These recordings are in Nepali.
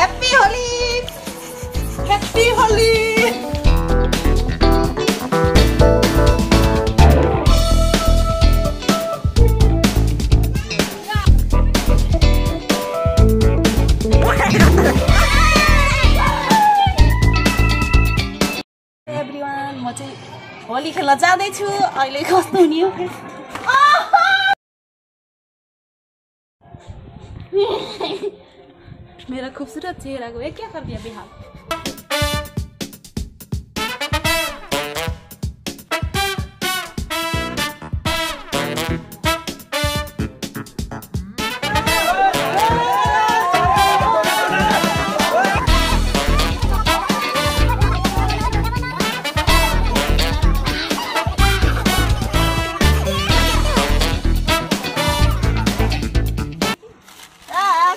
होली ह्याप्पी होली एभ्रिवान म चाहिँ होली खेल्न जाँदैछु। अहिले कस्तो हुने हो? मेरा खूबसूरत चेहरा को ये क्या कर दिया बिहार?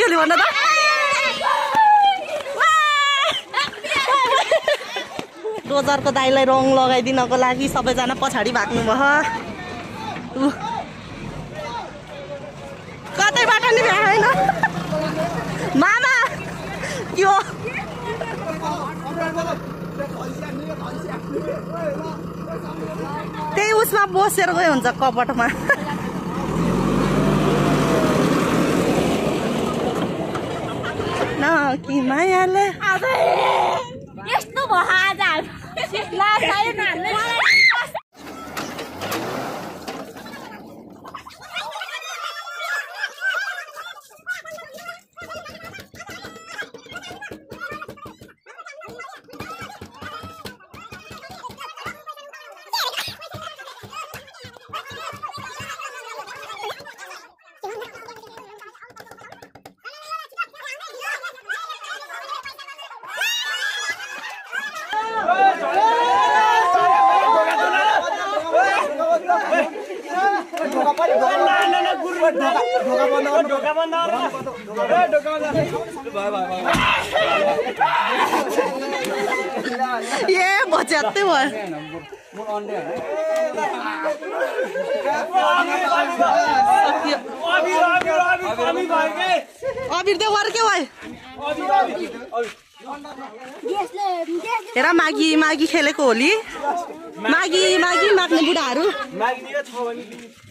ह्याप्पी होली भन्नु त डोजरको दाइलाई रङ लगाइदिनको लागि सबैजना पछाडि भाग्नु भयो। कतैबाट नि भ्याएन मामा यो त्यही उसमा बसेर गयो हुन्छ कपटमा। न कि मायाले यस्तो ए ये बचाते हुए। अभी भाग गए अभी के माघी माघी खेले होली माघी माघी माग्ने बुढ़ा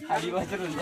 張り分けるんだ。